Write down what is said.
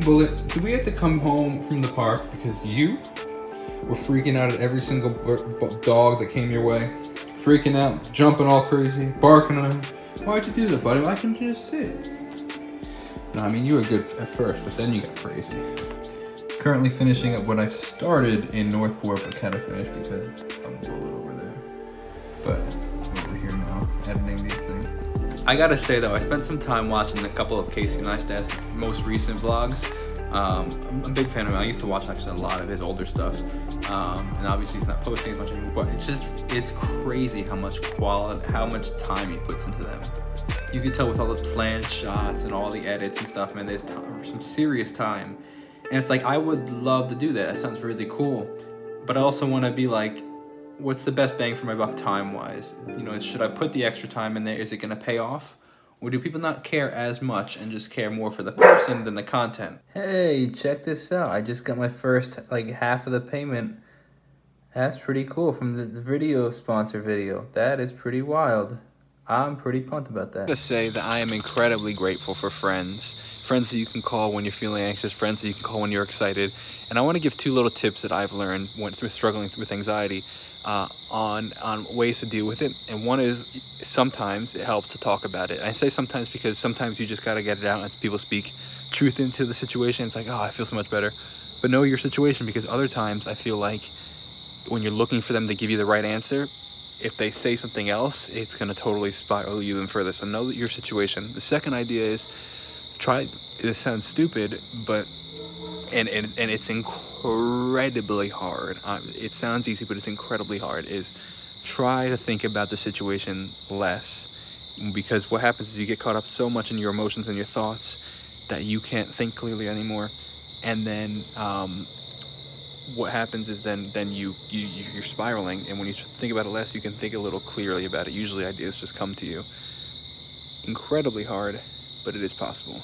Bullet, do we have to come home from the park because you were freaking out at every single dog that came your way? Freaking out, jumping all crazy, barking on him. Why'd you do that, buddy? I can't you just sit. No, I mean, you were good at first, but then you got crazy. Currently finishing up what I started in Northport, but kind of finished because I'm a bullet over there. But I'm over here now, editing these. I gotta say though, I spent some time watching a couple of Casey Neistat's most recent vlogs. Um, I'm a big fan of him. I used to watch actually a lot of his older stuff, um, and obviously he's not posting as much anymore. But it's just it's crazy how much quality, how much time he puts into them. You can tell with all the planned shots and all the edits and stuff. Man, there's some serious time, and it's like I would love to do that. That sounds really cool, but I also want to be like, what's the best bang for my buck time wise? You know, should I put the extra time in there? Is it going to pay off? Or do people not care as much and just care more for the person than the content? Hey, check this out. I just got my first, like, half of the payment. That's pretty cool from the, the video sponsor video. That is pretty wild. I'm pretty pumped about that. To say that I am incredibly grateful for friends. Friends that you can call when you're feeling anxious, friends that you can call when you're excited. And I want to give two little tips that I've learned when struggling with anxiety uh, on on ways to deal with it. And one is sometimes it helps to talk about it. I say sometimes because sometimes you just got to get it out and people speak truth into the situation. It's like, oh, I feel so much better. But know your situation because other times I feel like when you're looking for them to give you the right answer, if they say something else, it's going to totally spiral you even further. So know that your situation. The second idea is try. This sounds stupid, but and and, and it's incredibly hard. Uh, it sounds easy, but it's incredibly hard. Is try to think about the situation less, because what happens is you get caught up so much in your emotions and your thoughts that you can't think clearly anymore, and then. Um, what happens is then then you, you you're spiraling and when you think about it less you can think a little clearly about it. Usually ideas just come to you. Incredibly hard but it is possible